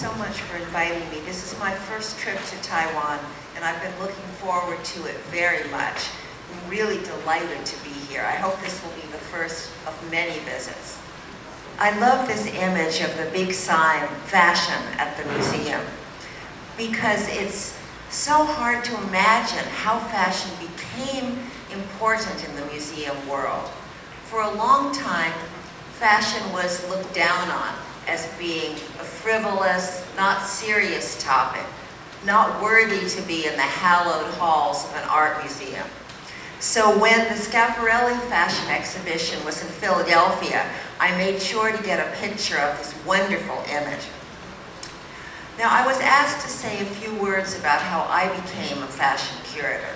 so much for inviting me. This is my first trip to Taiwan, and I've been looking forward to it very much. I'm really delighted to be here. I hope this will be the first of many visits. I love this image of the big sign, fashion, at the museum, because it's so hard to imagine how fashion became important in the museum world. For a long time, fashion was looked down on as being a frivolous, not serious topic, not worthy to be in the hallowed halls of an art museum. So when the Schiaparelli fashion exhibition was in Philadelphia, I made sure to get a picture of this wonderful image. Now, I was asked to say a few words about how I became a fashion curator.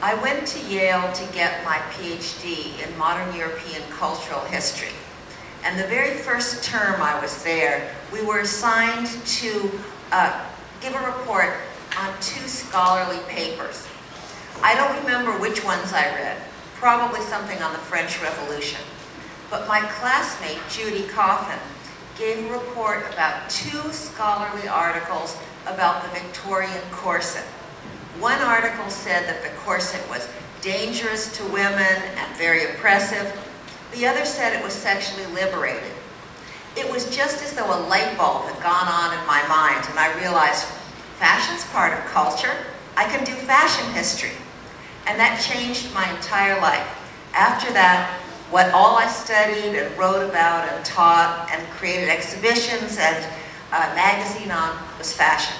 I went to Yale to get my PhD in modern European cultural history. And the very first term I was there, we were assigned to uh, give a report on two scholarly papers. I don't remember which ones I read, probably something on the French Revolution. But my classmate, Judy Coffin, gave a report about two scholarly articles about the Victorian corset. One article said that the corset was dangerous to women and very oppressive. The other said it was sexually liberated. It was just as though a light bulb had gone on in my mind and I realized fashion's part of culture. I can do fashion history. And that changed my entire life. After that, what all I studied and wrote about and taught and created exhibitions and a magazine on was fashion.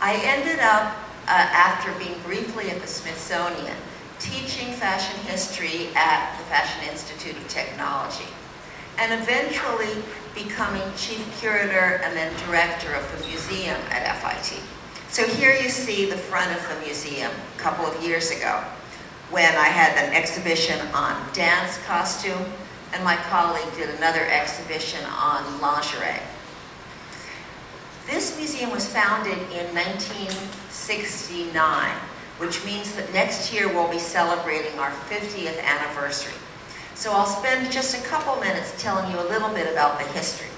I ended up, uh, after being briefly at the Smithsonian, teaching fashion history at the Fashion Institute of Technology, and eventually becoming chief curator and then director of the museum at FIT. So here you see the front of the museum a couple of years ago when I had an exhibition on dance costume, and my colleague did another exhibition on lingerie. This museum was founded in 1969, which means that next year we'll be celebrating our 50th anniversary. So I'll spend just a couple minutes telling you a little bit about the history.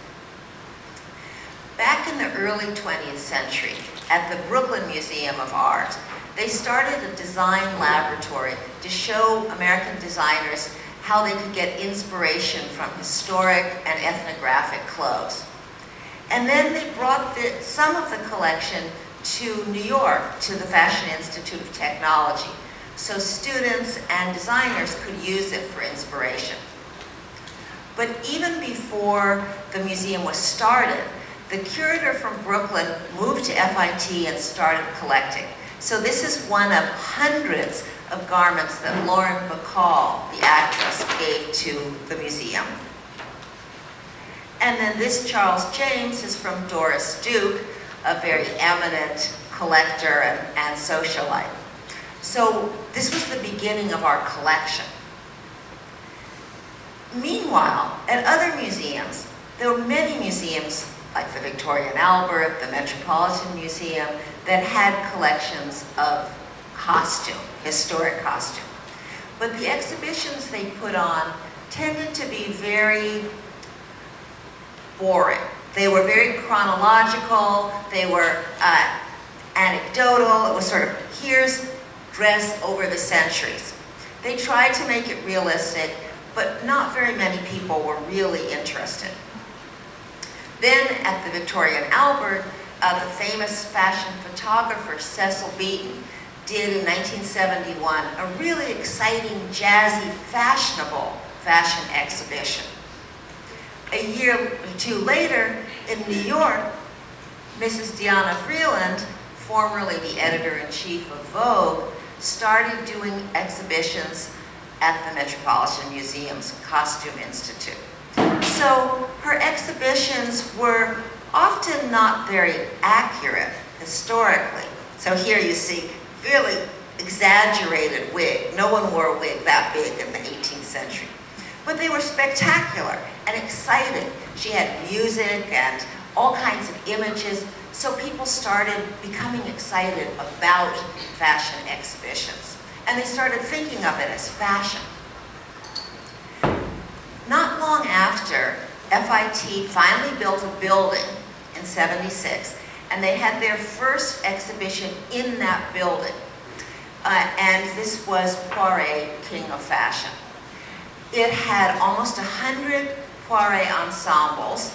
Back in the early 20th century, at the Brooklyn Museum of Art, they started a design laboratory to show American designers how they could get inspiration from historic and ethnographic clothes. And then they brought the, some of the collection to New York, to the Fashion Institute of Technology, so students and designers could use it for inspiration. But even before the museum was started, the curator from Brooklyn moved to FIT and started collecting. So this is one of hundreds of garments that Lauren Bacall, the actress, gave to the museum. And then this Charles James is from Doris Duke, a very eminent collector and, and socialite. So this was the beginning of our collection. Meanwhile, at other museums, there were many museums like the Victoria and Albert, the Metropolitan Museum, that had collections of costume, historic costume. But the exhibitions they put on tended to be very boring. They were very chronological, they were uh, anecdotal, it was sort of, here's dress over the centuries. They tried to make it realistic, but not very many people were really interested. Then at the Victoria and Albert, uh, the famous fashion photographer Cecil Beaton did in 1971 a really exciting, jazzy, fashionable fashion exhibition. A year or two later, in New York, Mrs. Diana Vreeland, formerly the editor-in-chief of Vogue, started doing exhibitions at the Metropolitan Museum's Costume Institute. So her exhibitions were often not very accurate historically. So here you see really exaggerated wig. No one wore a wig that big in the 18th century. But they were spectacular and exciting. She had music and all kinds of images, so people started becoming excited about fashion exhibitions. And they started thinking of it as fashion. Not long after FIT finally built a building in 76, and they had their first exhibition in that building. Uh, and this was Poiret, King of Fashion. It had almost 100 Poiret ensembles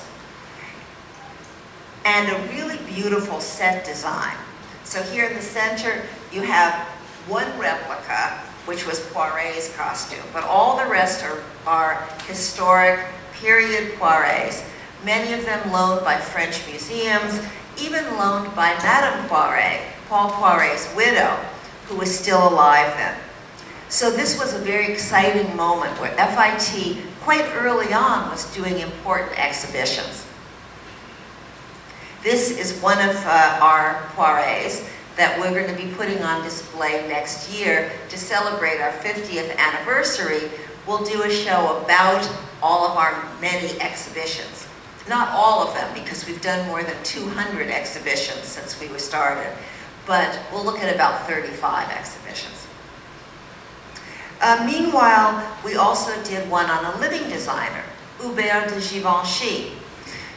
and a really beautiful set design. So here in the center, you have one replica, which was Poiret's costume, but all the rest are, are historic period Poirets, many of them loaned by French museums, even loaned by Madame Poiret, Paul Poiret's widow, who was still alive then. So this was a very exciting moment where FIT, quite early on, was doing important exhibitions. This is one of uh, our Poirets that we're going to be putting on display next year to celebrate our 50th anniversary. We'll do a show about all of our many exhibitions. Not all of them, because we've done more than 200 exhibitions since we were started, but we'll look at about 35 exhibitions. Uh, meanwhile, we also did one on a living designer, Hubert de Givenchy.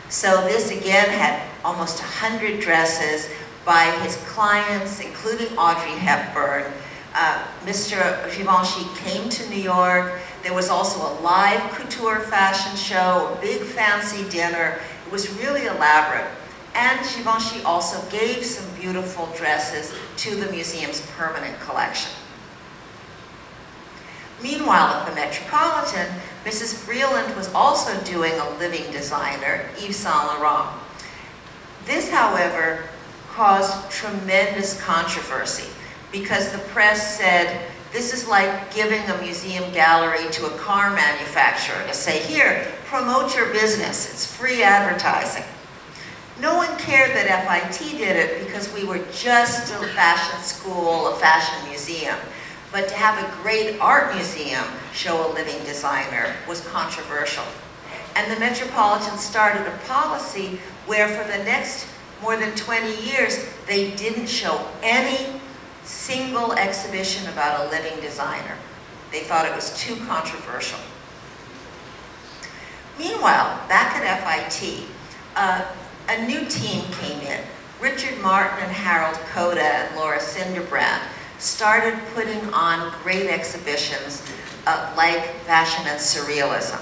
So this again had almost 100 dresses by his clients, including Audrey Hepburn. Uh, Mr. Givenchy came to New York. There was also a live couture fashion show, a big fancy dinner. It was really elaborate. And Givenchy also gave some beautiful dresses to the museum's permanent collection. Meanwhile, at the Metropolitan, Mrs. Vreeland was also doing a living designer, Yves Saint Laurent. This, however, caused tremendous controversy because the press said, this is like giving a museum gallery to a car manufacturer to say, here, promote your business, it's free advertising. No one cared that FIT did it because we were just a fashion school, a fashion museum. But to have a great art museum show a living designer was controversial. And the Metropolitan started a policy where for the next more than 20 years, they didn't show any single exhibition about a living designer. They thought it was too controversial. Meanwhile, back at FIT, uh, a new team came in. Richard Martin and Harold Koda and Laura Sinderbrand started putting on great exhibitions uh, like Fashion and Surrealism,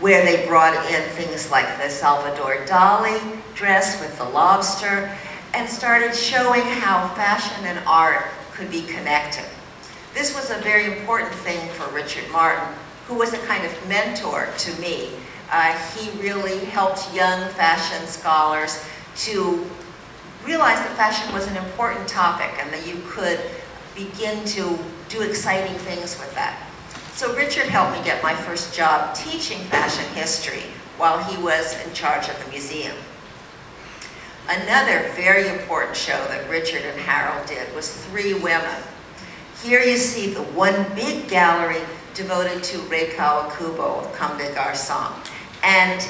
where they brought in things like the Salvador Dali dress with the lobster, and started showing how fashion and art could be connected. This was a very important thing for Richard Martin, who was a kind of mentor to me. Uh, he really helped young fashion scholars to realize that fashion was an important topic and that you could begin to do exciting things with that. So Richard helped me get my first job teaching fashion history while he was in charge of the museum. Another very important show that Richard and Harold did was Three Women. Here you see the one big gallery devoted to Rei Kawakubo of Comme des Garçons. And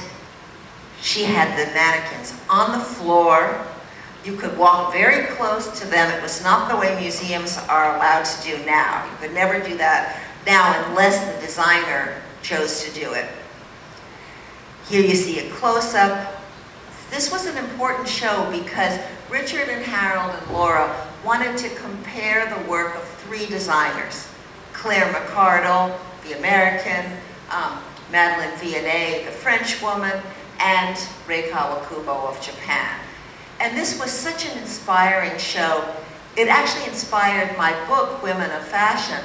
she had the mannequins on the floor. You could walk very close to them. It was not the way museums are allowed to do now. You could never do that now unless the designer chose to do it. Here you see a close-up this was an important show because Richard and Harold and Laura wanted to compare the work of three designers. Claire McCardell, the American, um, Madeleine Vionnet, the French woman, and Rei Kawakubo of Japan. And this was such an inspiring show. It actually inspired my book, Women of Fashion,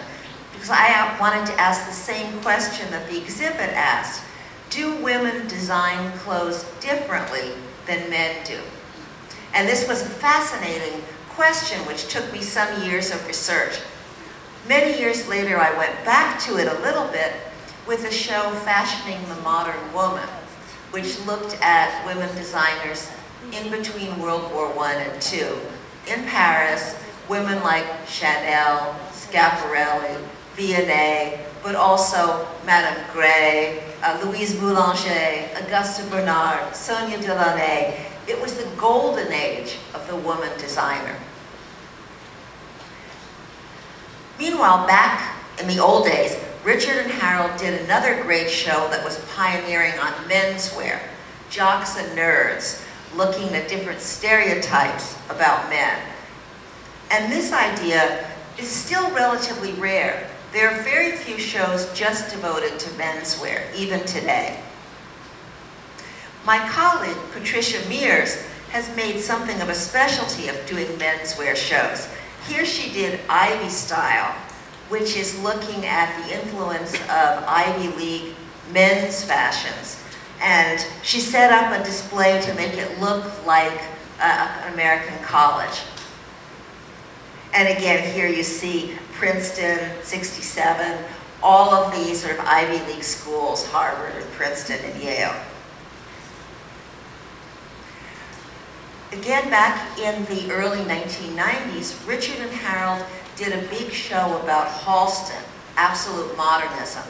because I wanted to ask the same question that the exhibit asked. Do women design clothes differently than men do? And this was a fascinating question which took me some years of research. Many years later, I went back to it a little bit with the show Fashioning the Modern Woman, which looked at women designers in between World War I and II. In Paris, women like Chanel, Schiaparelli, Vionnet, but also Madame Grès, uh, Louise Boulanger, Augusta Bernard, Sonia Delaunay. It was the golden age of the woman designer. Meanwhile, back in the old days, Richard and Harold did another great show that was pioneering on menswear, jocks and nerds, looking at different stereotypes about men. And this idea is still relatively rare. There are very few shows just devoted to menswear, even today. My colleague, Patricia Mears, has made something of a specialty of doing menswear shows. Here she did Ivy Style, which is looking at the influence of Ivy League men's fashions. And she set up a display to make it look like uh, an American college. And again, here you see Princeton, 67, all of these sort of Ivy League schools, Harvard and Princeton and Yale. Again, back in the early 1990s, Richard and Harold did a big show about Halston, absolute modernism,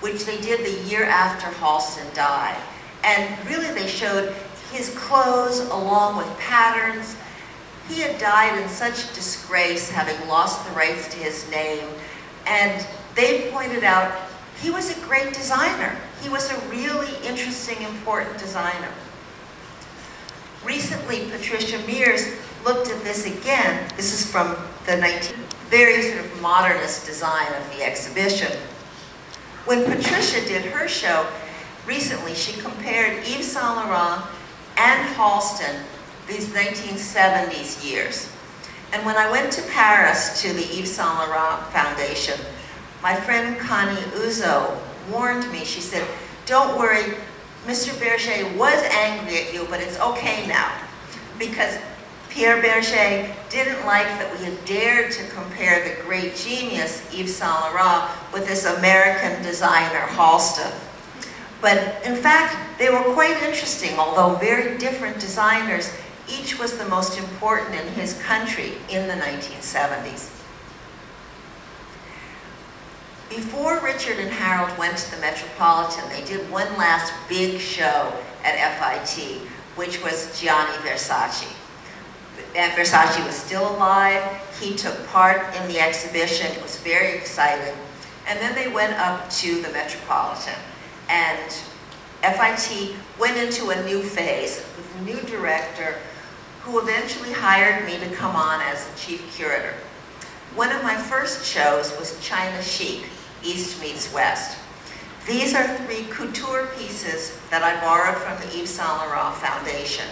which they did the year after Halston died. And really they showed his clothes along with patterns. He had died in such disgrace, having lost the rights to his name. And they pointed out he was a great designer. He was a really interesting, important designer. Recently, Patricia Mears looked at this again. This is from the 19, very sort of modernist design of the exhibition. When Patricia did her show, recently she compared Yves Saint Laurent and Halston these 1970s years. And when I went to Paris to the Yves Saint Laurent Foundation, my friend Connie Uzzo warned me, she said, don't worry, Mr. Bergé was angry at you, but it's okay now. Because Pierre Bergé didn't like that we had dared to compare the great genius, Yves Saint Laurent, with this American designer, Halston. But in fact, they were quite interesting, although very different designers. Each was the most important in his country in the 1970s. Before Richard and Harold went to the Metropolitan, they did one last big show at FIT, which was Gianni Versace. And Versace was still alive. He took part in the exhibition. It was very exciting. And then they went up to the Metropolitan. And FIT went into a new phase with a new director who eventually hired me to come on as a chief curator. One of my first shows was China Chic, East meets West. These are three couture pieces that I borrowed from the Yves Saint Laurent Foundation.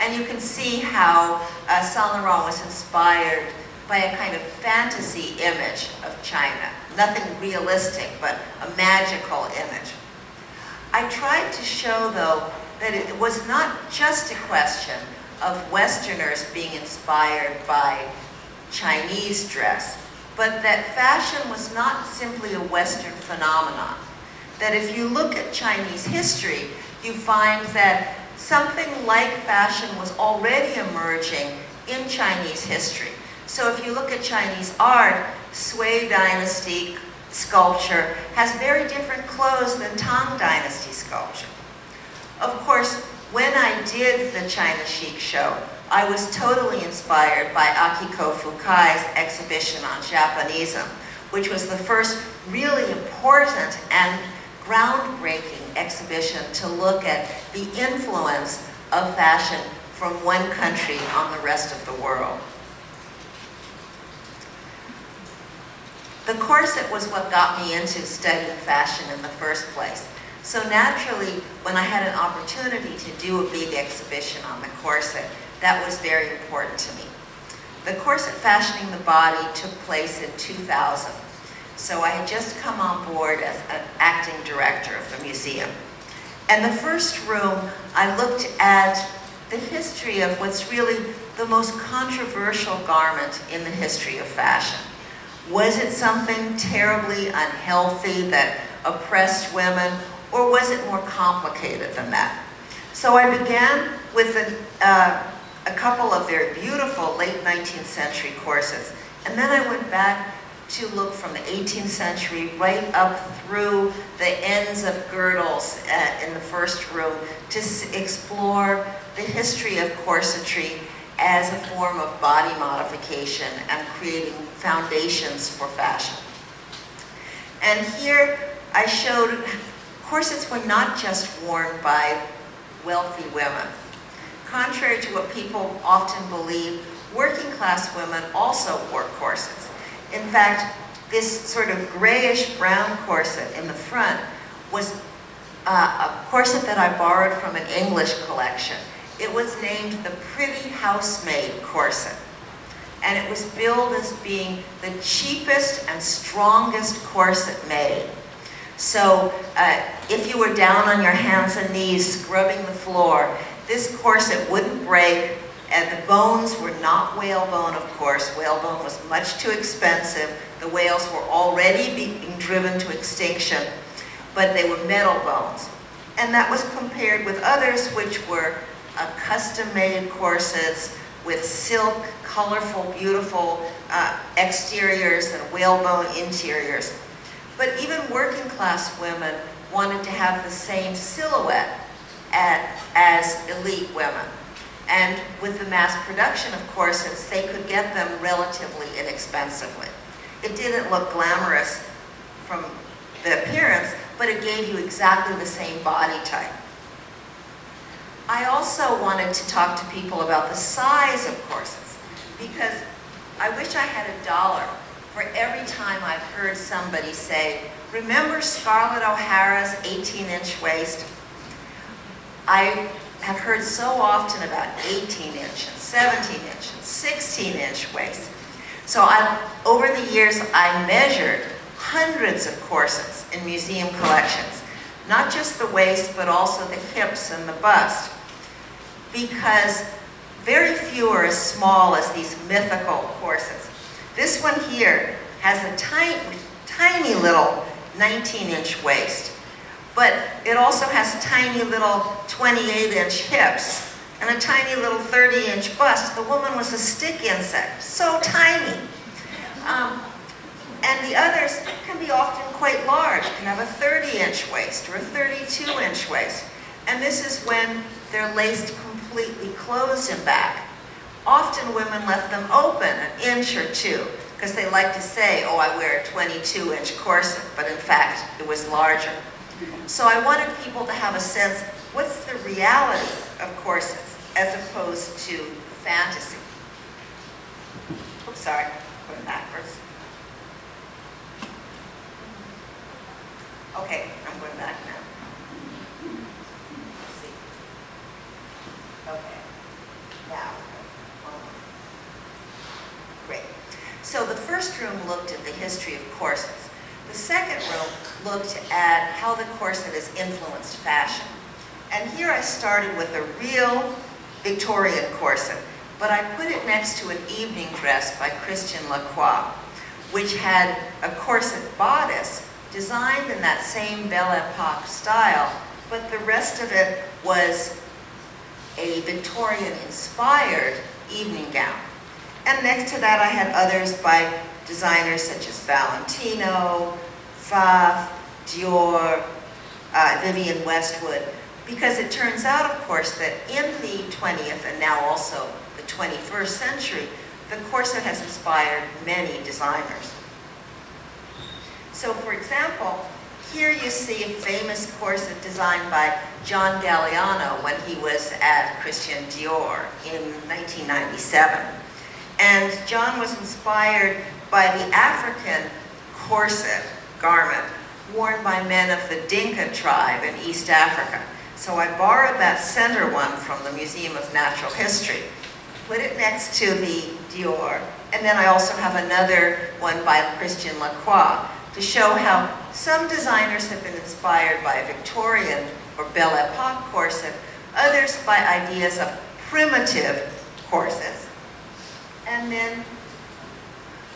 And you can see how uh, Saint Laurent was inspired by a kind of fantasy image of China. Nothing realistic, but a magical image. I tried to show, though, that it was not just a question of Westerners being inspired by Chinese dress, but that fashion was not simply a Western phenomenon. That if you look at Chinese history, you find that something like fashion was already emerging in Chinese history. So if you look at Chinese art, Sui Dynasty sculpture has very different clothes than Tang Dynasty sculpture. Of course, when I did the China Chic show, I was totally inspired by Akiko Fukai's exhibition on Japonism, which was the first really important and groundbreaking exhibition to look at the influence of fashion from one country on the rest of the world. The corset was what got me into studying fashion in the first place. So naturally, when I had an opportunity to do a big exhibition on the corset, that was very important to me. The corset fashioning the body took place in 2000. So I had just come on board as an acting director of the museum. And the first room, I looked at the history of what's really the most controversial garment in the history of fashion. Was it something terribly unhealthy that oppressed women, or was it more complicated than that? So I began with an, uh, a couple of very beautiful late 19th century corsets. And then I went back to look from the 18th century right up through the ends of girdles uh, in the first room to explore the history of corsetry as a form of body modification and creating foundations for fashion. And here I showed corsets were not just worn by wealthy women. Contrary to what people often believe, working class women also wore corsets. In fact, this sort of grayish brown corset in the front was uh, a corset that I borrowed from an English collection. It was named the Pretty Housemaid Corset. And it was billed as being the cheapest and strongest corset made. So uh, if you were down on your hands and knees scrubbing the floor, this corset wouldn't break, and the bones were not whalebone, of course. Whalebone was much too expensive. The whales were already being driven to extinction, but they were metal bones. And that was compared with others, which were uh, custom-made corsets with silk, colorful, beautiful uh, exteriors and whalebone interiors. But even working class women wanted to have the same silhouette at, as elite women. And with the mass production of corsets, they could get them relatively inexpensively. It didn't look glamorous from the appearance, but it gave you exactly the same body type. I also wanted to talk to people about the size of corsets because I wish I had a dollar for every time I've heard somebody say, remember Scarlett O'Hara's 18-inch waist? I have heard so often about 18 inch and 17 inch and 16 inch waist. So I, over the years, I measured hundreds of corsets in museum collections. Not just the waist, but also the hips and the bust. Because very few are as small as these mythical corsets. This one here has a tiny, tiny little 19-inch waist, but it also has tiny little 28-inch hips and a tiny little 30-inch bust. The woman was a stick insect, so tiny. Um, and the others can be often quite large, can have a 30-inch waist or a 32-inch waist. And this is when they're laced completely closed and back. Often women left them open an inch or two because they like to say, oh, I wear a 22-inch corset, but in fact, it was larger. So I wanted people to have a sense, what's the reality of corsets as opposed to fantasy? Oops, sorry, it backwards. Okay, I'm going back now. See. Okay. Now. Great. So the first room looked at the history of corsets. The second room looked at how the corset has influenced fashion. And here I started with a real Victorian corset, but I put it next to an evening dress by Christian Lacroix, which had a corset bodice designed in that same Belle Epoque style, but the rest of it was a Victorian-inspired evening gown. And next to that, I had others by designers such as Valentino, Pfaff, Dior, uh, Vivienne Westwood, because it turns out, of course, that in the 20th and now also the 21st century, the corset has inspired many designers. So for example, here you see a famous corset designed by John Galliano when he was at Christian Dior in 1997. And John was inspired by the African corset garment worn by men of the Dinka tribe in East Africa. So I borrowed that center one from the Museum of Natural History, put it next to the Dior, and then I also have another one by Christian Lacroix to show how some designers have been inspired by a Victorian or Belle Epoque corset, others by ideas of primitive corsets, and then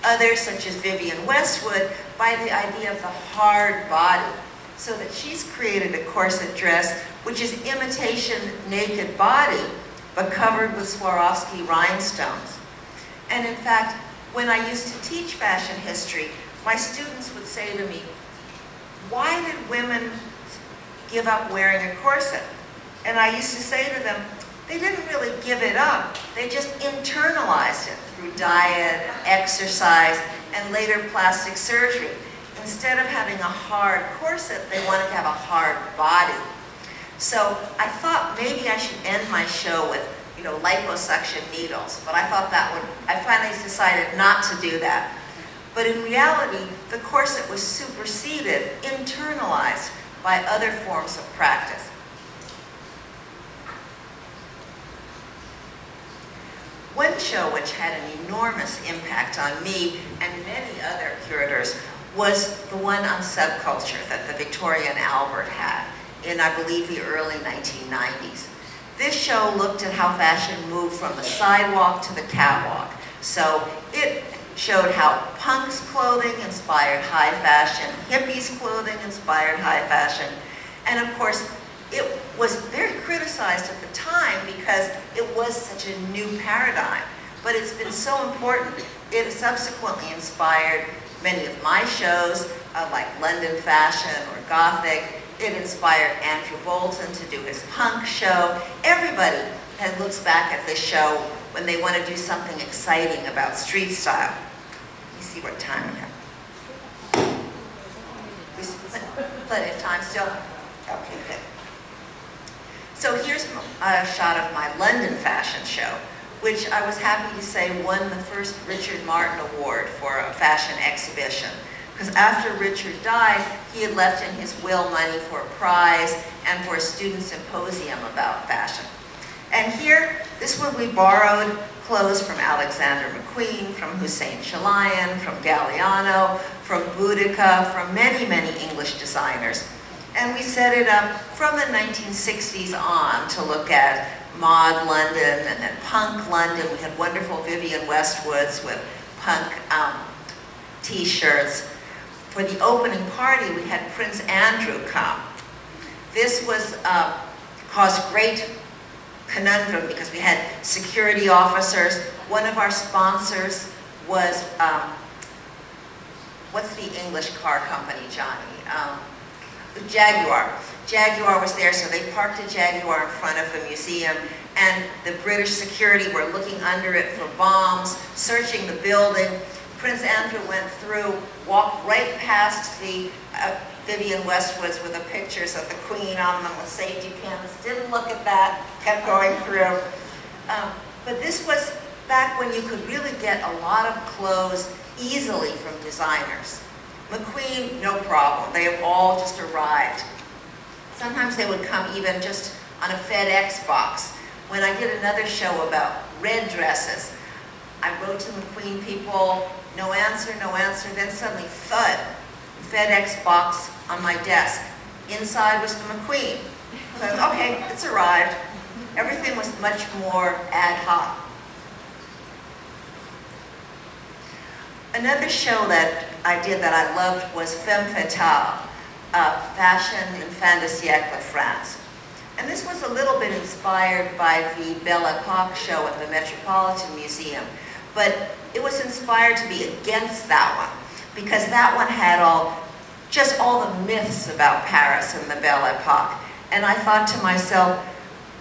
others such as Vivienne Westwood by the idea of the hard body so that she's created a corset dress which is imitation naked body but covered with Swarovski rhinestones. And in fact, when I used to teach fashion history, my students would say to me, why did women give up wearing a corset? And I used to say to them, they didn't really give it up. They just internalized it through diet, exercise, and later plastic surgery. instead of having a hard corset, they wanted to have a hard body. So I thought maybe I should end my show with, you know, liposuction needles, but I thought that would, I finally decided not to do that. But in reality, the corset was superseded, internalized by other forms of practice. One show which had an enormous impact on me and many other curators was the one on subculture that the Victoria and Albert had in, I believe, the early 1990s. This show looked at how fashion moved from the sidewalk to the catwalk. So it showed how punk's clothing inspired high fashion, hippies' clothing inspired high fashion, and of course, it was very criticized at the time because it was such a new paradigm. But it's been so important. It subsequently inspired many of my shows, uh, like London Fashion or Gothic. It inspired Andrew Bolton to do his punk show. Everybody looks back at this show when they want to do something exciting about street style. Let me see what time we have. Plenty of time still? Okay, good. So here's a shot of my London fashion show, which I was happy to say won the first Richard Martin Award for a fashion exhibition. Because after Richard died, he had left in his will money for a prize and for a student symposium about fashion. And here, this one we borrowed clothes from Alexander McQueen, from Hussein Chalayan, from Galliano, from Boudicca, from many, many English designers. And we set it up from the 1960s on to look at mod London and then punk London. We had wonderful Vivienne Westwoods with punk um, t-shirts. For the opening party, we had Prince Andrew come. This was uh, caused great conundrum because we had security officers. One of our sponsors was, um, what's the English car company, Johnny? Um, Jaguar. Jaguar was there, so they parked a Jaguar in front of the museum, and the British security were looking under it for bombs, searching the building. Prince Andrew went through, walked right past the uh, Vivienne Westwoods with the pictures of the Queen on them with safety pins, didn't look at that, kept going through. Um, but this was back when you could really get a lot of clothes easily from designers. McQueen, no problem. They have all just arrived. Sometimes they would come even just on a FedEx box. When I did another show about red dresses, I wrote to McQueen people, no answer, no answer, then suddenly thud, FedEx box on my desk. Inside was the McQueen. So, okay, it's arrived. Everything was much more ad hoc. Another show that I did that I loved was Femme Fatale, uh, Fashion in Fin de Siècle, France. And this was a little bit inspired by the Belle Epoque show at the Metropolitan Museum, but it was inspired to be against that one, because that one had all, just all the myths about Paris and the Belle Epoque. And I thought to myself,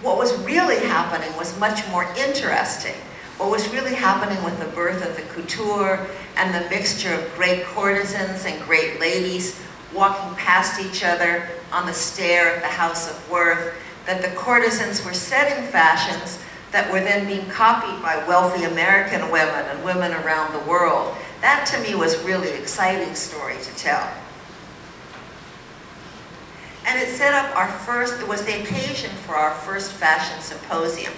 what was really happening was much more interesting what was really happening with the birth of the couture and the mixture of great courtesans and great ladies walking past each other on the stair of the House of Worth, that the courtesans were setting fashions that were then being copied by wealthy American women and women around the world. That to me was really exciting story to tell. And it set up our first, it was the occasion for our first fashion symposium.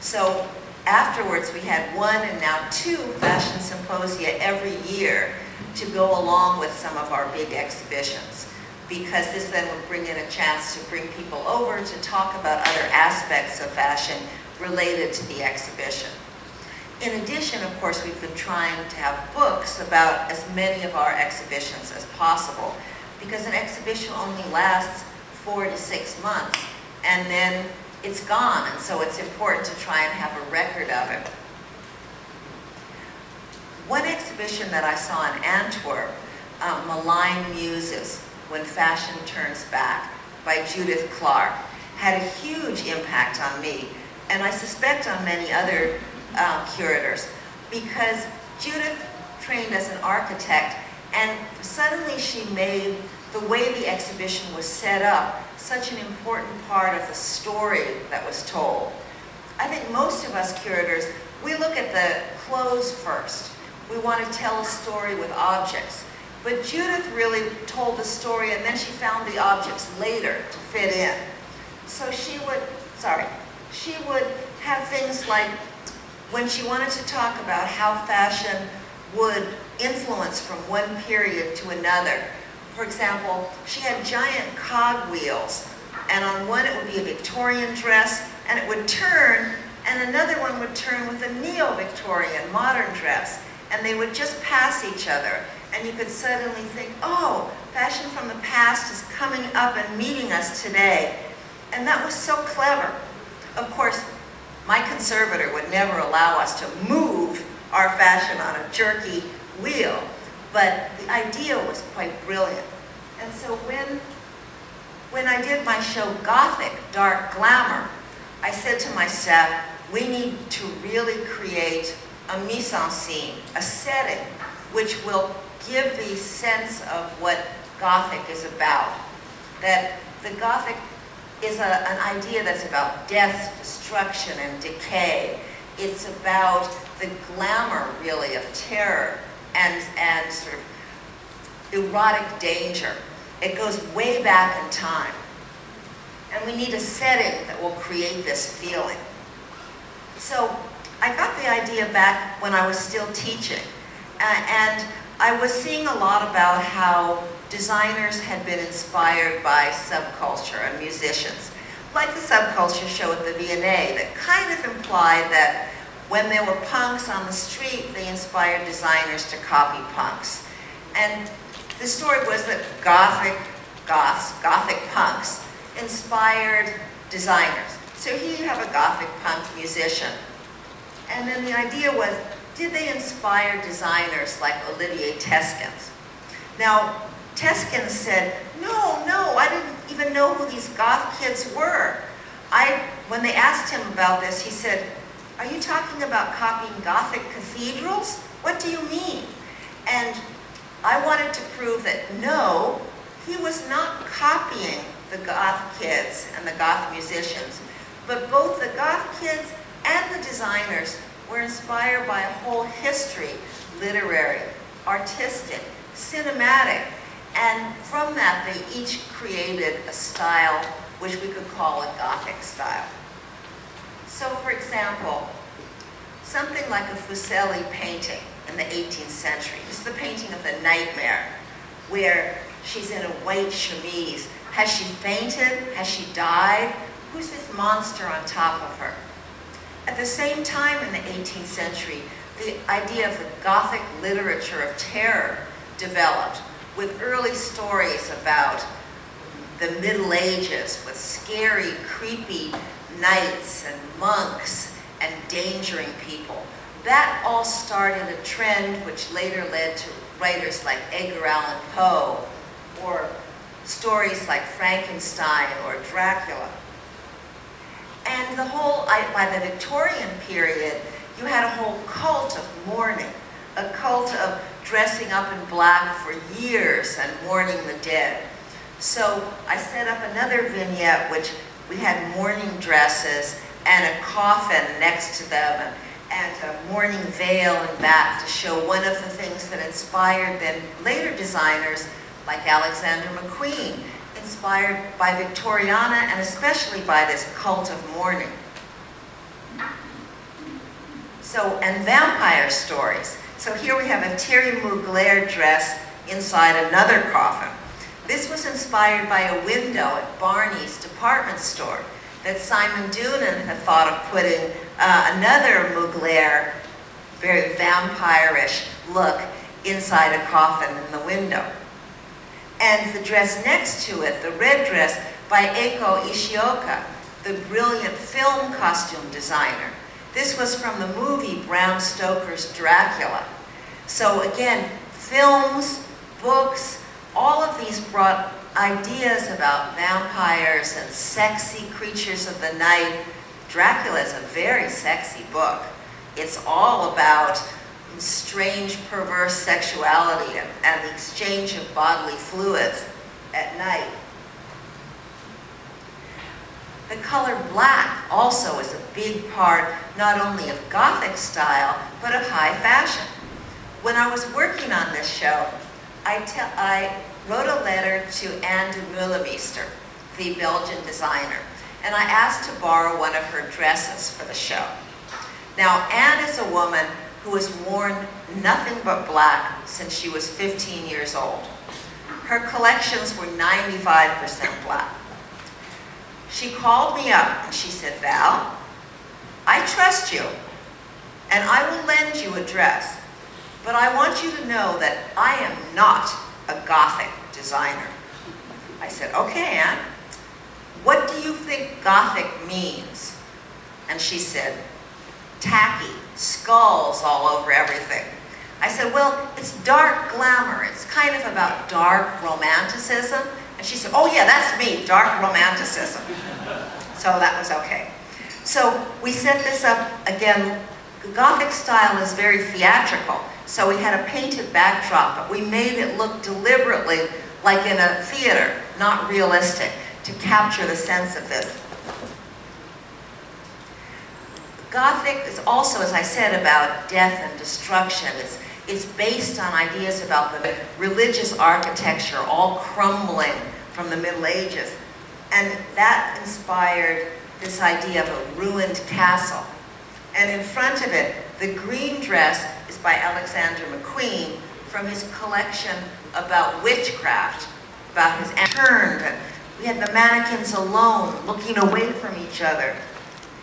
So afterwards, we had one and now two fashion symposia every year to go along with some of our big exhibitions because this then would bring in a chance to bring people over to talk about other aspects of fashion related to the exhibition. In addition, of course, we've been trying to have books about as many of our exhibitions as possible because an exhibition only lasts four to six months and then it's gone, and so it's important to try and have a record of it. One exhibition that I saw in Antwerp, um, Malign Muses, When Fashion Turns Back, by Judith Clark, had a huge impact on me, and I suspect on many other uh, curators, because Judith trained as an architect And suddenly she made the way the exhibition was set up such an important part of the story that was told. I think most of us curators, we look at the clothes first. We want to tell a story with objects. But Judith really told the story and then she found the objects later to fit in. So she would, sorry, she would have things like when she wanted to talk about how fashion would influence from one period to another. For example, she had giant cogwheels, and on one it would be a Victorian dress, and it would turn, and another one would turn with a neo-Victorian modern dress, and they would just pass each other. And you could suddenly think, oh, fashion from the past is coming up and meeting us today. And that was so clever. Of course, my conservator would never allow us to move our fashion on a jerky wheel, but the idea was quite brilliant. And so when, when I did my show Gothic, Dark Glamour, I said to my staff, we need to really create a mise-en-scene, a setting, which will give the sense of what Gothic is about. That the Gothic is a, an idea that's about death, destruction, and decay. It's about the glamour, really, of terror and, and sort of erotic danger. It goes way back in time. And we need a setting that will create this feeling. So I got the idea back when I was still teaching. Uh, and I was seeing a lot about how designers had been inspired by subculture and musicians, like the subculture show at the V&A that kind of implied that when there were punks on the street, they inspired designers to copy punks. And the story was that gothic goths, gothic punks, inspired designers. So here you have a gothic punk musician. And then the idea was, did they inspire designers like Olivier Theyskens? Now, Theyskens said, no, no, I didn't even know who these goth kids were. I, when they asked him about this, he said, are you talking about copying Gothic cathedrals? What do you mean? And I wanted to prove that no, he was not copying the Goth kids and the Goth musicians, but both the Goth kids and the designers were inspired by a whole history, literary, artistic, cinematic, and from that they each created a style which we could call a Gothic style. So for example, something like a Fuseli painting in the 18th century. Is the painting of the Nightmare, where she's in a white chemise. Has she fainted? Has she died? Who's this monster on top of her? At the same time in the 18th century, the idea of the Gothic literature of terror developed with early stories about the Middle Ages with scary, creepy knights and monks and endangering people. That all started a trend which later led to writers like Edgar Allan Poe or stories like Frankenstein or Dracula. And the whole, by the Victorian period, you had a whole cult of mourning, a cult of dressing up in black for years and mourning the dead. So I set up another vignette which we had mourning dresses and a coffin next to them and a mourning veil in back to show one of the things that inspired then later designers like Alexander McQueen, inspired by Victoriana and especially by this cult of mourning. So, and vampire stories. So here we have a Thierry Mugler dress inside another coffin. This was inspired by a window at Barney's department store that Simon Doonan had thought of putting uh, another Mugler, very vampire-ish look inside a coffin in the window. And the dress next to it, the red dress by Eiko Ishioka, the brilliant film costume designer. This was from the movie Bram Stoker's Dracula. So again, films, books, all of these brought ideas about vampires and sexy creatures of the night. Dracula is a very sexy book. It's all about strange, perverse sexuality and, and the exchange of bodily fluids at night. The color black also is a big part not only of Gothic style, but of high fashion. When I was working on this show, I, I wrote a letter to Anne de Meulemeester, the Belgian designer, and I asked to borrow one of her dresses for the show. Now, Ann is a woman who has worn nothing but black since she was 15 years old. Her collections were 95% black. She called me up and she said, Val, I trust you and I will lend you a dress, but I want you to know that I am not a Gothic designer. I said, okay, Ann, what do you think Gothic means? And she said, tacky, skulls all over everything. I said, well, it's dark glamour. It's kind of about dark romanticism and she said, oh yeah, that's me, dark romanticism. So that was okay. So we set this up, again, Gothic style is very theatrical. So we had a painted backdrop, but we made it look deliberately like in a theater, not realistic, to capture the sense of this. Gothic is also, as I said, about death and destruction. It's is based on ideas about the religious architecture all crumbling from the Middle Ages. And that inspired this idea of a ruined castle. And in front of it, the green dress by Alexander McQueen from his collection about witchcraft, about his turned. We had the mannequins alone, looking away from each other.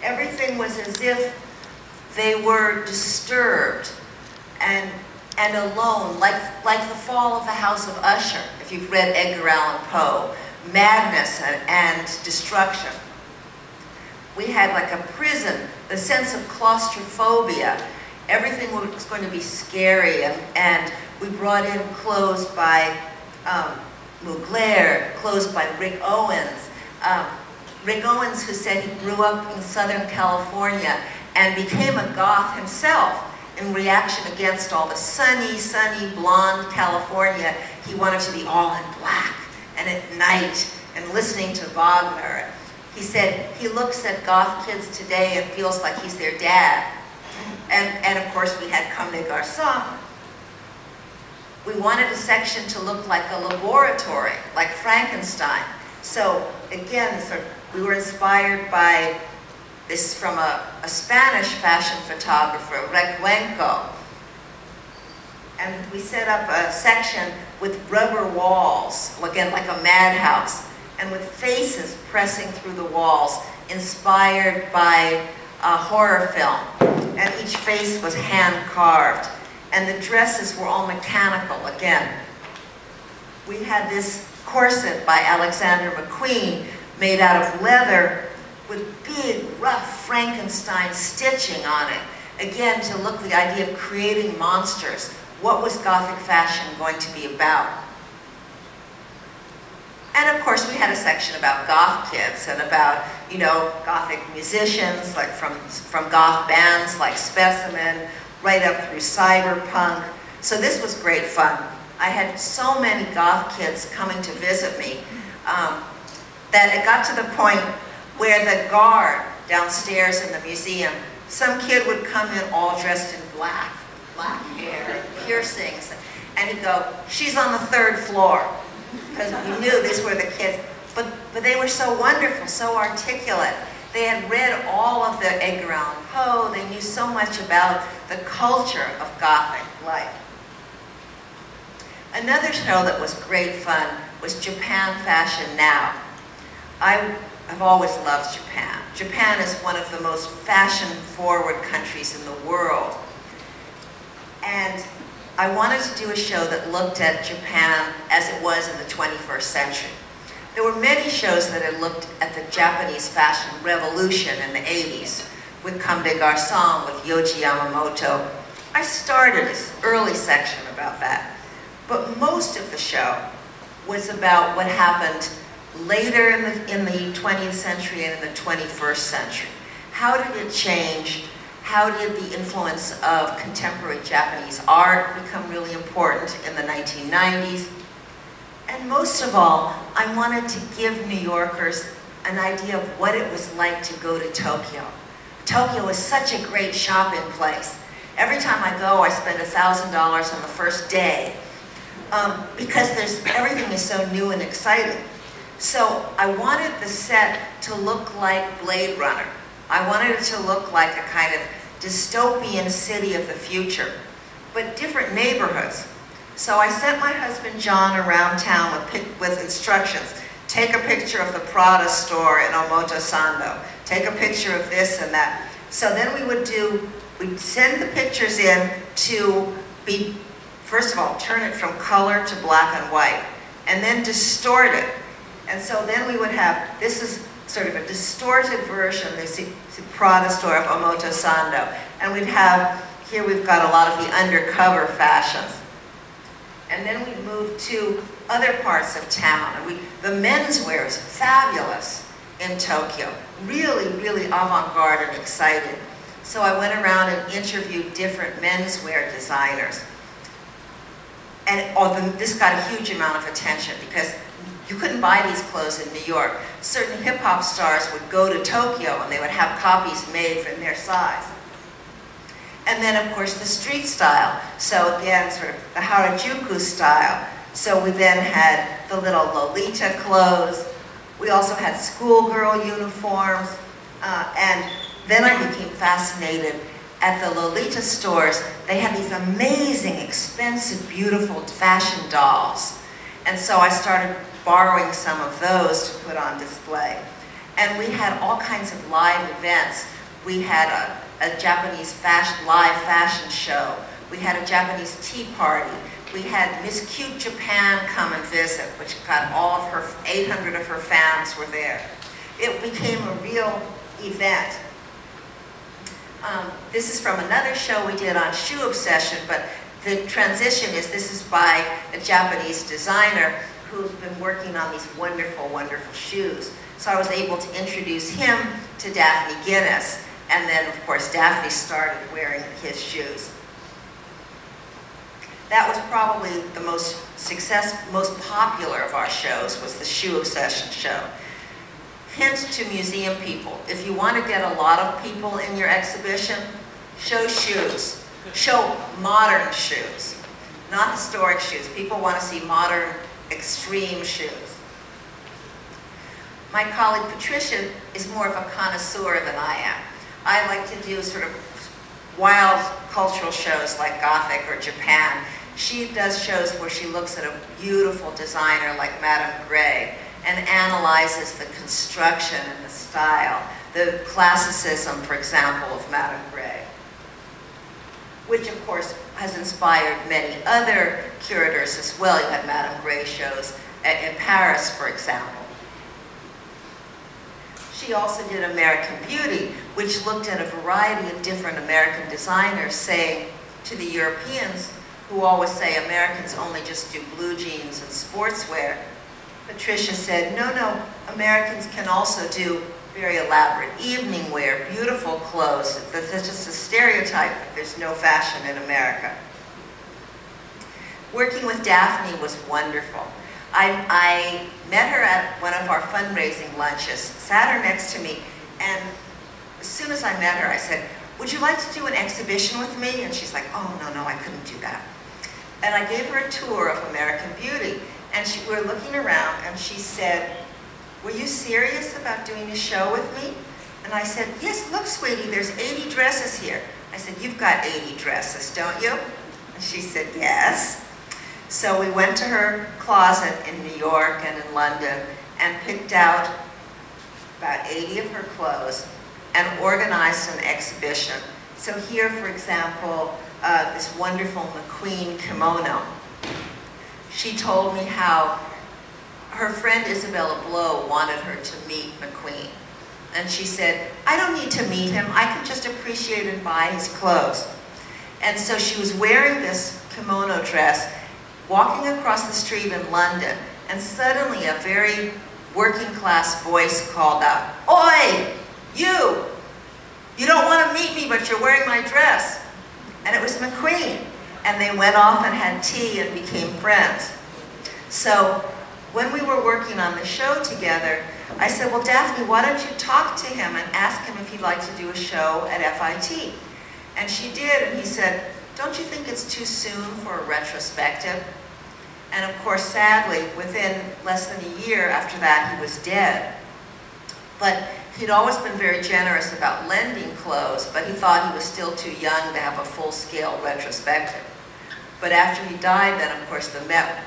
Everything was as if they were disturbed and and alone, like, like the fall of the House of Usher, if you've read Edgar Allan Poe, madness and, and destruction. We had like a prison, the sense of claustrophobia. Everything was going to be scary, and, and we brought in clothes by um, Mugler, clothes by Rick Owens. Um, Rick Owens, who said he grew up in Southern California and became a goth himself in reaction against all the sunny, sunny, blonde California, he wanted to be all in black and at night and listening to Wagner. He said he looks at goth kids today and feels like he's their dad. And, and of course we had Comme des Garçons. We wanted a section to look like a laboratory, like Frankenstein. So again, sort of, we were inspired by this from a, a Spanish fashion photographer, Recuenco. And we set up a section with rubber walls, again like a madhouse, and with faces pressing through the walls, inspired by a horror film. And each face was hand carved. And the dresses were all mechanical again. We had this corset by Alexander McQueen made out of leather with big, rough Frankenstein stitching on it. Again, to look the idea of creating monsters. What was Gothic fashion going to be about? And of course, we had a section about goth kids and about, you know, gothic musicians, like from, from goth bands like Specimen, right up through cyberpunk. So this was great fun. I had so many goth kids coming to visit me um, that it got to the point where the guard downstairs in the museum, some kid would come in all dressed in black, black hair, piercings, and he'd go, she's on the third floor. Because we knew these were the kids. But, but they were so wonderful, so articulate. They had read all of the Edgar Allan Poe. They knew so much about the culture of Gothic life. Another show that was great fun was Japan Fashion Now. I I've always loved Japan. Japan is one of the most fashion-forward countries in the world. And I wanted to do a show that looked at Japan as it was in the 21st century. There were many shows that had looked at the Japanese fashion revolution in the 80s, with Comme des Garçons, with Yohji Yamamoto. I started this early section about that. But most of the show was about what happened later in the, in the 20th century and in the 21st century? How did it change how did the influence of contemporary Japanese art become really important in the 1990s? And most of all, I wanted to give New Yorkers an idea of what it was like to go to Tokyo. Tokyo is such a great shopping place. Every time I go, I spend $1,000 on the first day um, because there's, everything is so new and exciting. So I wanted the set to look like Blade Runner. I wanted it to look like a kind of dystopian city of the future, but different neighborhoods. So I sent my husband John around town with, with instructions. Take a picture of the Prada store in Omotesando. Take a picture of this and that. So then we would do, we'd send the pictures in to be, first of all, turn it from color to black and white, and then distort it. And so then we would have, this is sort of a distorted version, the Prada store of Omotesando. And we'd have, here we've got a lot of the undercover fashions. And then we moved to other parts of town. And we, the menswear is fabulous in Tokyo. Really, really avant-garde and excited. So I went around and interviewed different menswear designers. And oh, the, this got a huge amount of attention because you couldn't buy these clothes in New York. Certain hip hop stars would go to Tokyo and they would have copies made from their size. And then of course the street style. So again, sort of the Harajuku style. So we then had the little Lolita clothes. We also had schoolgirl uniforms. Uh, and then I became fascinated at the Lolita stores. They had these amazing, expensive, beautiful fashion dolls. And so I started borrowing some of those to put on display. And we had all kinds of live events. We had a, a Japanese fashion, live fashion show. We had a Japanese tea party. We had Miss Cute Japan come and visit, which got all of her, 800 of her fans were there. It became a real event. Um, this is from another show we did on shoe obsession, but the transition is this is by a Japanese designer who's been working on these wonderful, wonderful shoes. So I was able to introduce him to Daphne Guinness. And then, of course, Daphne started wearing his shoes. That was probably the most successful, most popular of our shows was the Shoe Obsession show. Hint to museum people, if you want to get a lot of people in your exhibition, show shoes. Show modern shoes, not historic shoes. People want to see modern extreme shoes. My colleague Patricia is more of a connoisseur than I am. I like to do sort of wild cultural shows like Gothic or Japan. She does shows where she looks at a beautiful designer like Madame Grès and analyzes the construction and the style, the classicism, for example, of Madame Grès, which of course has inspired many other curators as well. You had Madame Grès shows in Paris, for example. She also did American Beauty, which looked at a variety of different American designers saying to the Europeans, who always say Americans only just do blue jeans and sportswear, Patricia said, no, no, Americans can also do very elaborate evening wear, beautiful clothes. That's just a stereotype that there's no fashion in America. Working with Daphne was wonderful. I, I met her at one of our fundraising lunches, sat her next to me, and as soon as I met her, I said, would you like to do an exhibition with me? And she's like, oh, no, no, I couldn't do that. And I gave her a tour of American Beauty, and she, we were looking around, and she said, were you serious about doing a show with me? And I said, yes, look, sweetie, there's 80 dresses here. I said, you've got 80 dresses, don't you? And she said, yes. So we went to her closet in New York and in London and picked out about 80 of her clothes and organized an exhibition. So here, for example, uh, this wonderful McQueen kimono. She told me how her friend Isabella Blow wanted her to meet McQueen. And she said, I don't need to meet him. I can just appreciate and buy his clothes. And so she was wearing this kimono dress, walking across the street in London, and suddenly a very working class voice called out, Oi, you! You don't want to meet me, but you're wearing my dress. And it was McQueen. And they went off and had tea and became friends. So when we were working on the show together, I said, well, Daphne, why don't you talk to him and ask him if he'd like to do a show at FIT? And she did, and he said, don't you think it's too soon for a retrospective? And of course, sadly, within less than a year after that, he was dead. But he'd always been very generous about lending clothes, but he thought he was still too young to have a full-scale retrospective. But after he died, then of course the Met,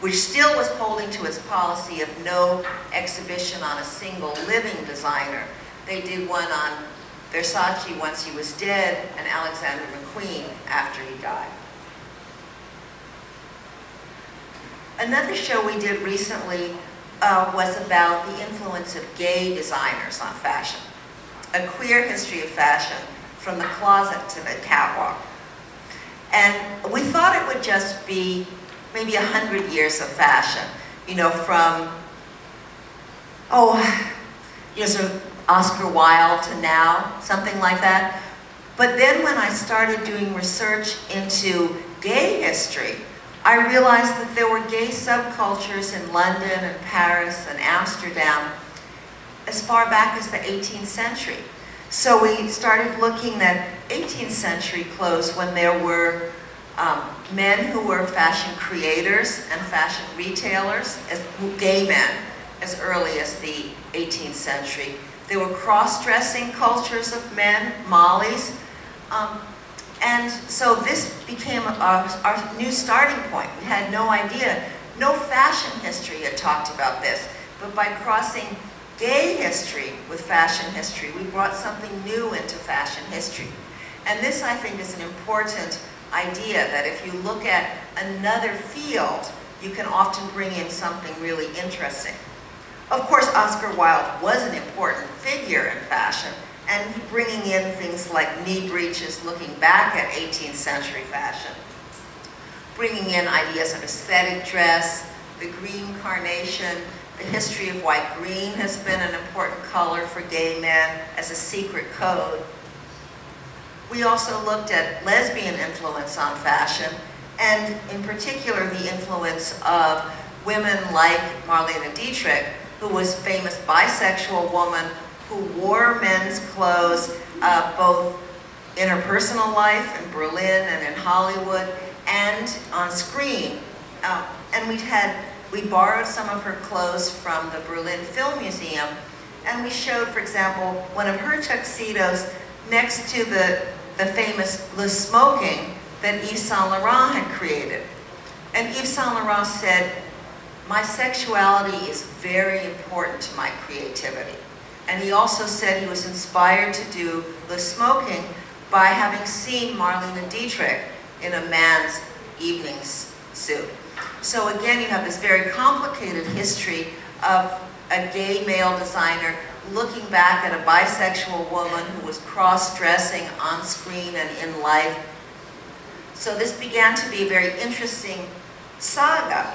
which still was holding to its policy of no exhibition on a single living designer, they did one on Versace once he was dead and Alexander McQueen after he died. Another show we did recently uh, was about the influence of gay designers on fashion. A queer history of fashion from the closet to the catwalk. And we thought it would just be maybe a hundred years of fashion, you know, from, oh, you know, sort of Oscar Wilde to now, something like that. But then when I started doing research into gay history, I realized that there were gay subcultures in London and Paris and Amsterdam as far back as the 18th century. So we started looking at 18th century clothes when there were um, men who were fashion creators and fashion retailers, as gay men, as early as the 18th century. There were cross-dressing cultures of men, mollies, um, and so this became our, our new starting point. We had no idea. No fashion history had talked about this. But by crossing gay history with fashion history, we brought something new into fashion history. And this, I think, is an important idea that if you look at another field, you can often bring in something really interesting. Of course, Oscar Wilde was an important figure in fashion, and bringing in things like knee breeches, looking back at 18th century fashion. Bringing in ideas of aesthetic dress, the green carnation, the history of why green has been an important color for gay men as a secret code. We also looked at lesbian influence on fashion, and in particular the influence of women like Marlene Dietrich, who was a famous bisexual woman who wore men's clothes uh, both in her personal life in Berlin and in Hollywood and on screen. Uh, and we had, we borrowed some of her clothes from the Berlin Film Museum and we showed, for example, one of her tuxedos next to the, the famous Le Smoking that Yves Saint Laurent had created. And Yves Saint Laurent said, my sexuality is very important to my creativity. And he also said he was inspired to do the smoking by having seen Marlene Dietrich in a man's evening suit. So again, you have this very complicated history of a gay male designer looking back at a bisexual woman who was cross-dressing on screen and in life. So this began to be a very interesting saga.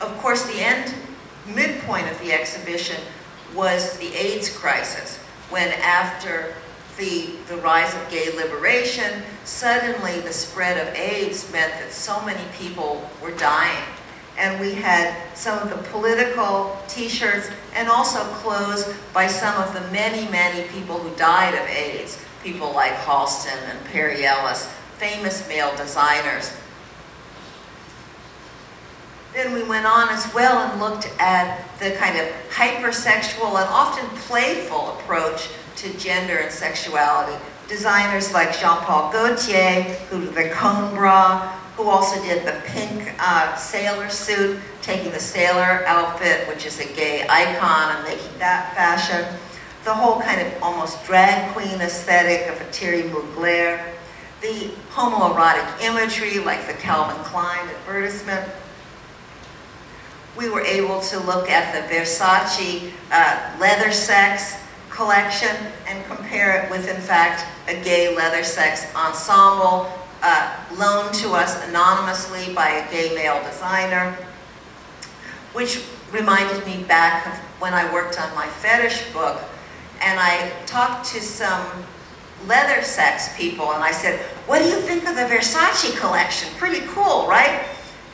Of course, the end midpoint of the exhibition was the AIDS crisis, when after the, the rise of gay liberation, suddenly the spread of AIDS meant that so many people were dying. And we had some of the political t-shirts and also clothes by some of the many, many people who died of AIDS. People like Halston and Perry Ellis, famous male designers then we went on as well and looked at the kind of hypersexual and often playful approach to gender and sexuality. Designers like Jean-Paul Gaultier, who did the cone bra, who also did the pink uh, sailor suit, taking the sailor outfit, which is a gay icon, and making that fashion. The whole kind of almost drag queen aesthetic of a Thierry Mugler. The homoerotic imagery, like the Calvin Klein advertisement we were able to look at the Versace uh, leather sex collection and compare it with, in fact, a gay leather sex ensemble uh, loaned to us anonymously by a gay male designer, which reminded me back of when I worked on my fetish book. and I talked to some leather sex people and I said, what do you think of the Versace collection? Pretty cool, right?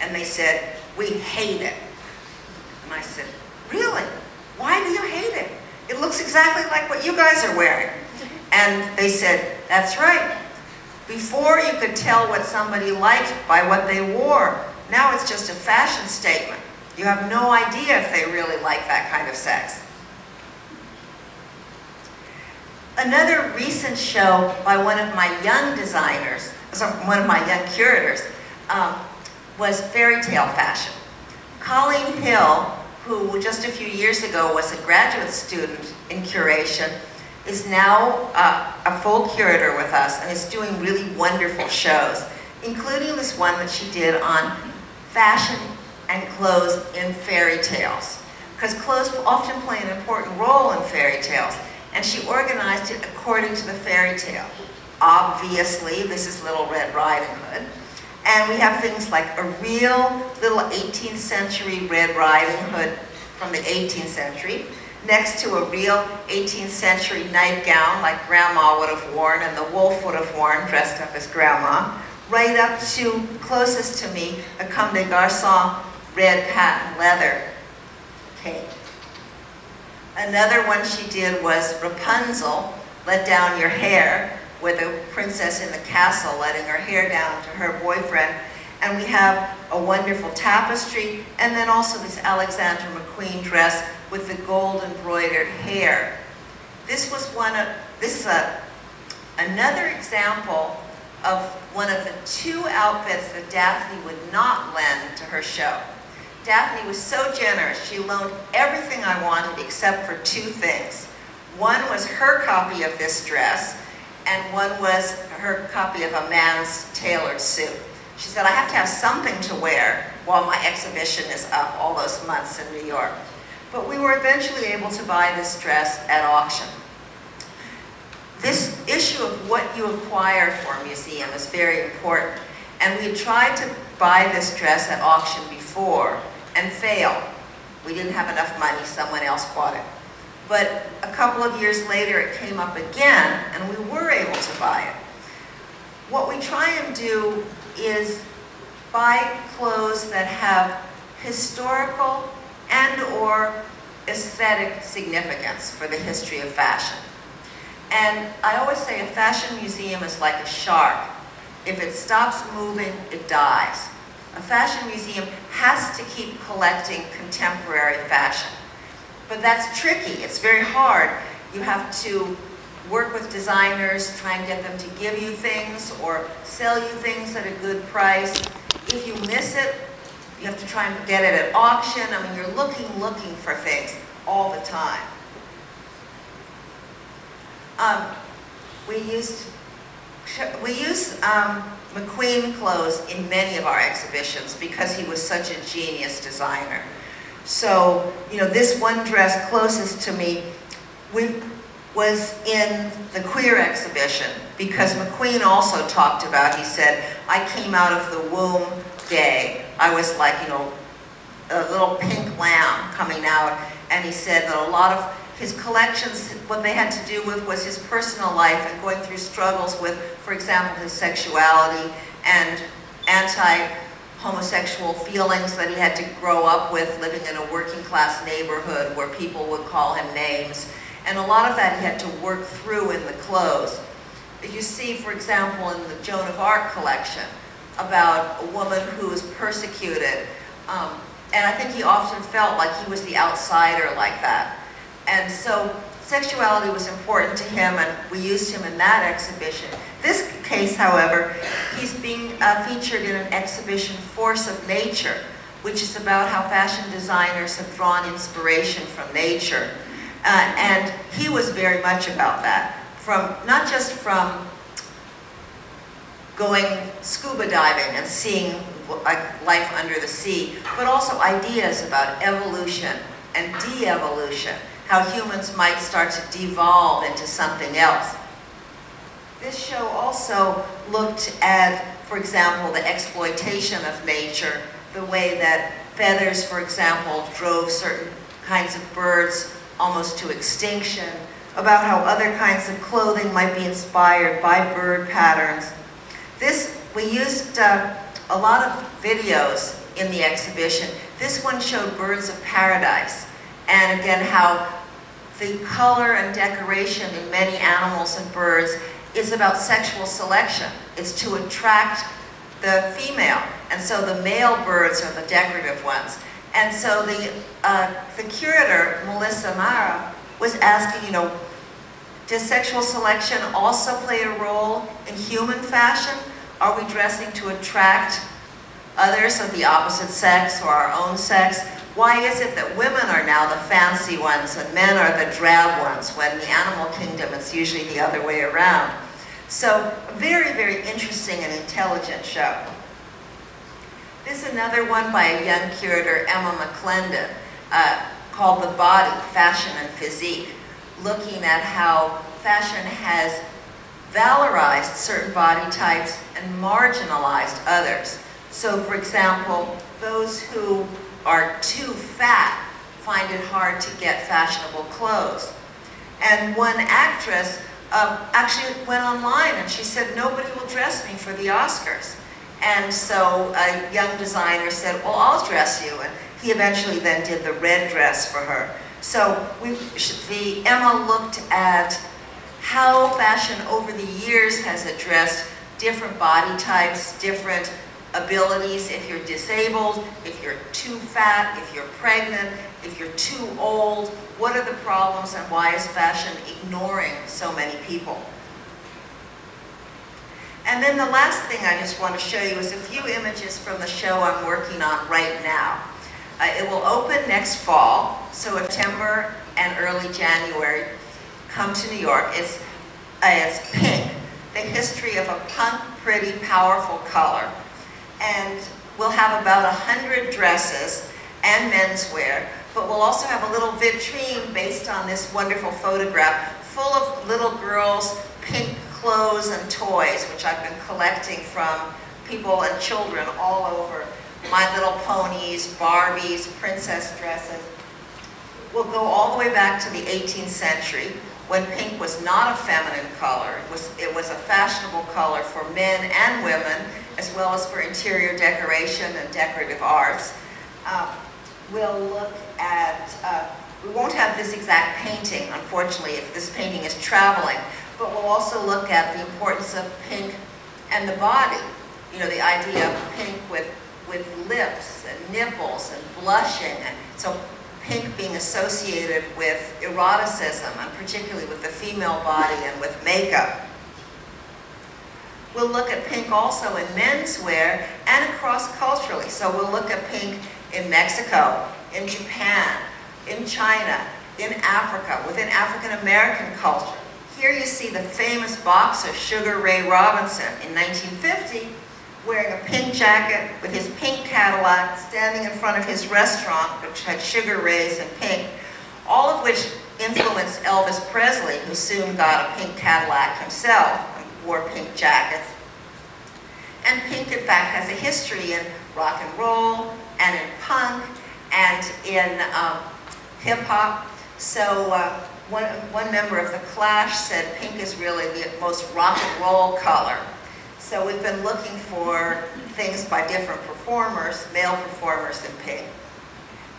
And they said, we hate it. And I said, really? Why do you hate it? It looks exactly like what you guys are wearing. And they said, that's right. Before you could tell what somebody liked by what they wore. Now it's just a fashion statement. You have no idea if they really like that kind of sex. Another recent show by one of my young designers, one of my young curators, um, was fairy tale fashion. Colleen Hill, who just a few years ago was a graduate student in curation, is now uh, a full curator with us and is doing really wonderful shows, including this one that she did on fashion and clothes in fairy tales. Because clothes often play an important role in fairy tales, and she organized it according to the fairy tale. Obviously, this is Little Red Riding Hood. And we have things like a real little 18th century Red Riding Hood from the 18th century, next to a real 18th century nightgown like grandma would have worn and the wolf would have worn dressed up as grandma, right up to, closest to me, a Comme des Garçons red patent leather cape. Another one she did was Rapunzel, let down your hair, with a princess in the castle letting her hair down to her boyfriend. And we have a wonderful tapestry, and then also this Alexander McQueen dress with the gold embroidered hair. This was one of, this is a, another example of one of the two outfits that Daphne would not lend to her show. Daphne was so generous, she loaned everything I wanted except for two things. One was her copy of this dress, and one was her copy of a man's tailored suit. She said, I have to have something to wear while my exhibition is up all those months in New York. But we were eventually able to buy this dress at auction. This issue of what you acquire for a museum is very important. And we tried to buy this dress at auction before and failed. We didn't have enough money, someone else bought it. But a couple of years later, it came up again, and we were able to buy it. What we try and do is buy clothes that have historical and or aesthetic significance for the history of fashion. And I always say a fashion museum is like a shark. If it stops moving, it dies. A fashion museum has to keep collecting contemporary fashion. But that's tricky, it's very hard. You have to work with designers, try and get them to give you things or sell you things at a good price. If you miss it, you have to try and get it at auction. I mean, you're looking, looking for things all the time. Um, we used, we use um, McQueen clothes in many of our exhibitions because he was such a genius designer. So, you know, this one dress closest to me we, was in the queer exhibition because mm-hmm. McQueen also talked about, he said, I came out of the womb gay. I was like, you know, a little pink lamb coming out. And he said that a lot of his collections, what they had to do with was his personal life and going through struggles with, for example, his sexuality and anti-homosexual feelings that he had to grow up with living in a working class neighborhood where people would call him names. And a lot of that he had to work through in the clothes. You see, for example, in the Joan of Arc collection, about a woman who was persecuted. Um, and I think he often felt like he was the outsider like that. And so sexuality was important to him and we used him in that exhibition. This case, however, he's being uh, featured in an exhibition, Force of Nature, which is about how fashion designers have drawn inspiration from nature. Uh, and he was very much about that, from not just from going scuba diving and seeing life under the sea, but also ideas about evolution and de-evolution how humans might start to devolve into something else. This show also looked at, for example, the exploitation of nature, the way that feathers, for example, drove certain kinds of birds almost to extinction, about how other kinds of clothing might be inspired by bird patterns. This, we used uh, a lot of videos in the exhibition. This one showed birds of paradise, and again how the color and decoration in many animals and birds is about sexual selection. It's to attract the female, and so the male birds are the decorative ones. And so the, uh, the curator, Melissa Marra, was asking, you know, does sexual selection also play a role in human fashion? Are we dressing to attract others of the opposite sex or our own sex? Why is it that women are now the fancy ones and men are the drab ones when in the animal kingdom it's usually the other way around? So very, very interesting and intelligent show. This is another one by a young curator, Emma McClendon, uh, called The Body, Fashion and Physique, looking at how fashion has valorized certain body types and marginalized others. So for example, those who are too fat find it hard to get fashionable clothes. And one actress uh, actually went online and she said, nobody will dress me for the Oscars. And so a young designer said, well, I'll dress you. And he eventually then did the red dress for her. So we, the Emma looked at how fashion over the years has addressed different body types, different abilities, if you're disabled, if you're too fat, if you're pregnant, if you're too old, what are the problems and why is fashion ignoring so many people? And then the last thing I just want to show you is a few images from the show I'm working on right now. Uh, it will open next fall, so September and early January, come to New York. It's, uh, it's pink, the history of a punk, pretty, powerful color and we'll have about 100 dresses and menswear, but we'll also have a little vitrine based on this wonderful photograph full of little girls' pink clothes and toys, which I've been collecting from people and children all over. My Little Ponies, Barbies, princess dresses. We'll go all the way back to the 18th century when pink was not a feminine color. It was, it was a fashionable color for men and women, as well as for interior decoration and decorative arts. Uh, we'll look at, uh, we won't have this exact painting, unfortunately, if this painting is traveling, but we'll also look at the importance of pink and the body. You know, the idea of pink with, with lips and nipples and blushing. And so pink being associated with eroticism, and particularly with the female body and with makeup. We'll look at pink also in menswear and across culturally. So we'll look at pink in Mexico, in Japan, in China, in Africa, within African American culture. Here you see the famous boxer Sugar Ray Robinson in 1950 wearing a pink jacket with his pink Cadillac, standing in front of his restaurant, which had Sugar Rays and pink, all of which influenced Elvis Presley, who soon got a pink Cadillac himself wore pink jackets. And pink, in fact, has a history in rock and roll, and in punk, and in um, hip-hop. So uh, one, one member of The Clash said pink is really the most rock and roll color. So we've been looking for things by different performers, male performers in pink.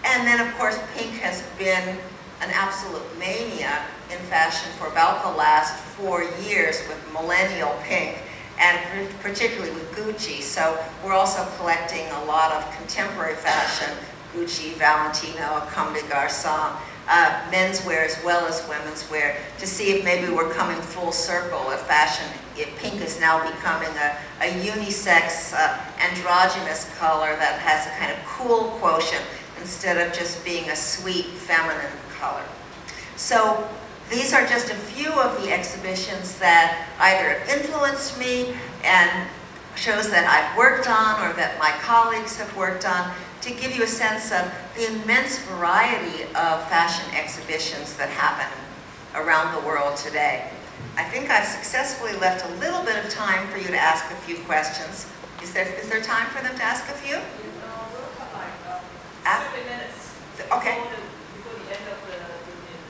And then of course pink has been an absolute mania in fashion for about the last four years with millennial pink and particularly with Gucci. So we're also collecting a lot of contemporary fashion, Gucci, Valentino, Comme des Garçons, uh, menswear as well as women's wear to see if maybe we're coming full circle if fashion, if pink is now becoming a, a unisex, uh, androgynous color that has a kind of cool quotient instead of just being a sweet feminine color. So these are just a few of the exhibitions that either influenced me and shows that I've worked on or that my colleagues have worked on to give you a sense of the immense variety of fashion exhibitions that happen around the world today. I think I've successfully left a little bit of time for you to ask a few questions. Is there, is there time for them to ask a few? Uh, we'll have uh, Ah. seven minutes. Okay. Before the, before the end of the,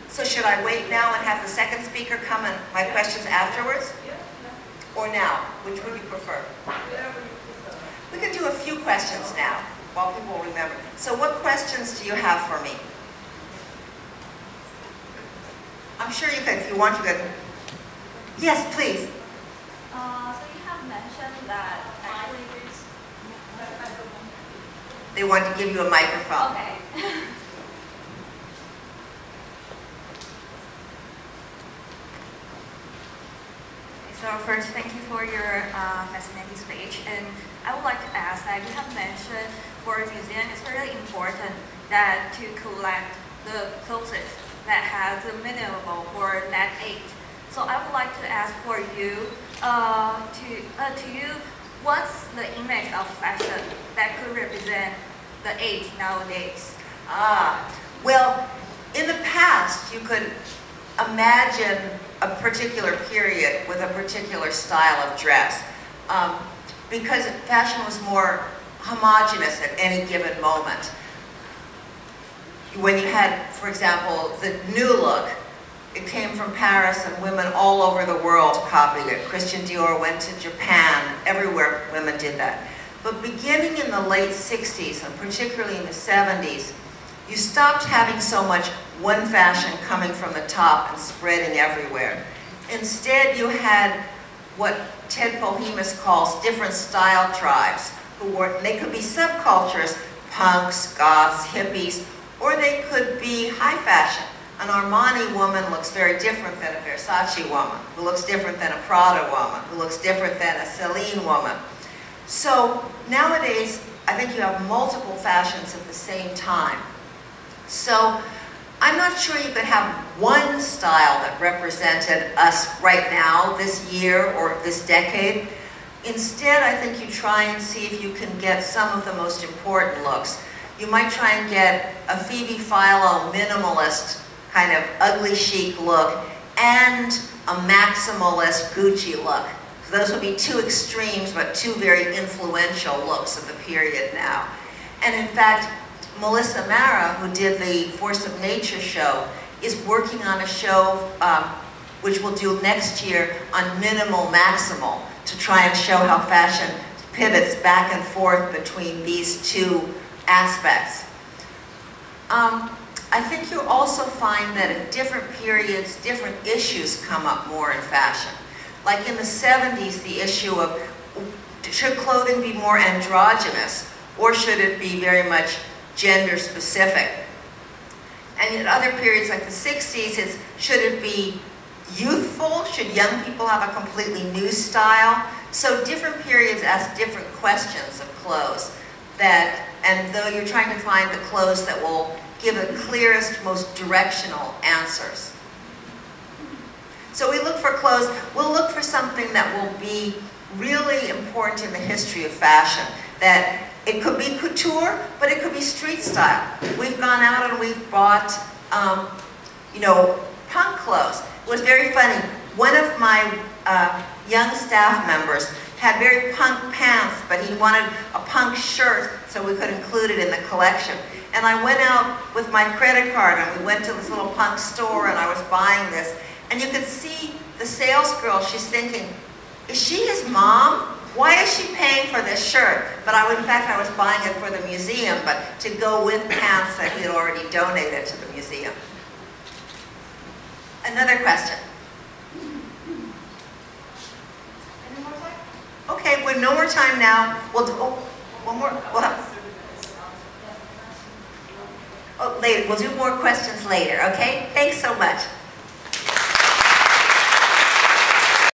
the So should should I wait now and have the second speaker come and my questions afterwards? Or now? Which would you prefer? We can do a few questions now while people remember. So what questions do you have for me? I'm sure you can, if you want, you can. Yes, please. Uh, so you have mentioned that actually there's... They want to give you a microphone. Okay. So first, thank you for your uh, fascinating speech. And I would like to ask that you have mentioned for a museum, it's really important that to collect the clothes that has the minimum for that age. So I would like to ask for you, uh, to, uh, to you, what's the image of fashion that could represent the age nowadays? Ah, well, in the past, you could imagine a particular period with a particular style of dress. Um, because fashion was more homogenous at any given moment. When you had, for example, the new look, it came from Paris and women all over the world copied it. Christian Dior went to Japan, everywhere women did that. But beginning in the late 60s, and particularly in the 70s, you stopped having so much one fashion coming from the top and spreading everywhere. Instead, you had what Ted Polhemus calls different style tribes, who were, they could be subcultures, punks, goths, hippies, or they could be high fashion. An Armani woman looks very different than a Versace woman, who looks different than a Prada woman, who looks different than a Celine woman. So nowadays, I think you have multiple fashions at the same time. So I'm not sure you could have one style that represented us right now, this year, or this decade. Instead, I think you try and see if you can get some of the most important looks. You might try and get a Phoebe Philo minimalist, kind of ugly chic look, and a maximalist Gucci look. So those would be two extremes, but two very influential looks of the period now. And in fact, Melissa Marra, who did the Force of Nature show, is working on a show um, which we'll do next year on minimal maximal to try and show how fashion pivots back and forth between these two aspects. Um, I think you'll also find that at different periods, different issues come up more in fashion. Like in the 70s, the issue of should clothing be more androgynous or should it be very much gender specific. And in other periods like the 60s, it's should it be youthful? Should young people have a completely new style? So different periods ask different questions of clothes that, and though you're trying to find the clothes that will give the clearest, most directional answers. So we look for clothes, we'll look for something that will be really important in the history of fashion, that it could be couture, but it could be street style. We've gone out and we've bought, um, you know, punk clothes. It was very funny. One of my uh, young staff members had very punk pants, but he wanted a punk shirt so we could include it in the collection. And I went out with my credit card and we went to this little punk store and I was buying this. And you could see the sales girl, she's thinking, is she his mom? Why is she paying for this shirt? But I, in fact, I was buying it for the museum, but to go with pants that he had already donated to the museum. Another question. Okay, we have no more time now, we'll do, oh, one more, we'll have, oh, later, we'll do more questions later, okay? Thanks so much.